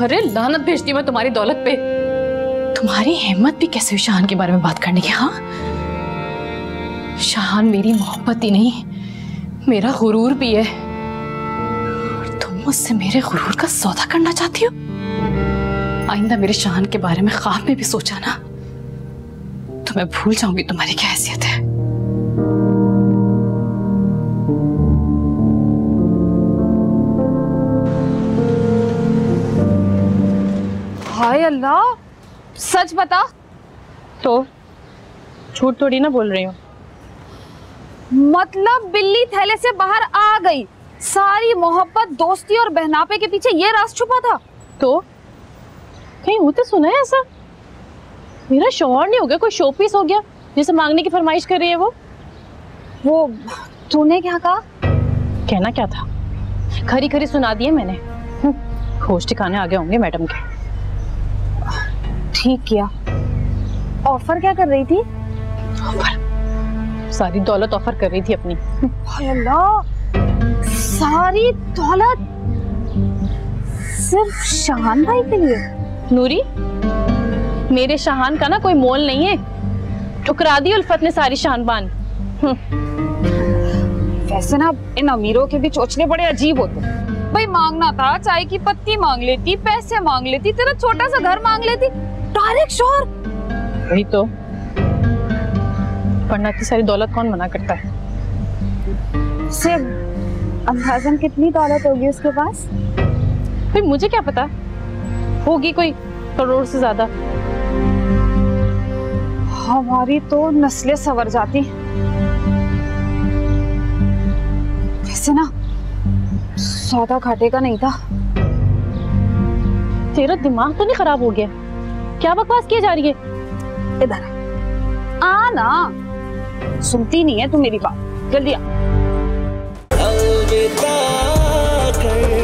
अरे, लानत भेजती मैं तुम्हारी दौलत पे। तुम्हारी हिम्मत भी कैसे हुई शाहान के बारे में बात करने की हाँ? शाहान मेरी मोहब्बत ही नहीं, मेरा गुरूर भी है। और तुम मुझसे मेरे गुरूर का सौदा करना चाहती हो? आइंदा मेरे शाहान के बारे में ख्वाब में भी सोचा ना तो मैं भूल जाऊँगी तुम्हारी क्या हैसियत है। हाय अल्लाह। सच बता। तो झूठ थोड़ी ना बोल रही हूँ। मतलब बिल्ली थैले से बाहर आ गई। सारी मोहब्बत दोस्ती और बहनापे के पीछे ये राज छुपा था। तो कहीं होते सुना है ऐसा? मेरा शौहर नहीं हो गया कोई शो पीस हो गया जिसे मांगने की फरमाइश कर रही है वो? वो तूने क्या कहा? कहना क्या था? खरी खरी सुना दिए मैंने। हम्म, होश ठिकाने आगे होंगे मैडम के। ठीक किया। ऑफ़र क्या कर रही थी? ऑफ़र सारी दौलत ऑफ़र कर रही थी अपनी। हाय अल्लाह सारी दौलत सिर्फ़ शाहान भाई के लिए? नूरी मेरे शाहान का ना कोई मोल नहीं है। ठुकरा दी उल्फत ने सारी शान बान वैसे ना इन अमीरों के भी चोचले बड़े अजीब होते भाई मांगना था चाय की पत्ती मांग लेती पैसे मांग लेती तेरा छोटा सा घर मांग लेती। डायरेक्ट शोर वही तो। वरना इतनी सारी दौलत कौन मना करता है? से अंदाजन कितनी दौलत होगी उसके पास? भाई मुझे क्या पता? होगी कोई करोड़ से ज़्यादा। हमारी तो नस्लें सवर जाती वैसे ना सौदा घाटे का नहीं था। तेरा दिमाग तो नहीं खराब हो गया? क्या बकवास किए जा रही है? इधर आ। आ ना। सुनती नहीं है तू मेरी बात। जल्दी आ। अलविदा कर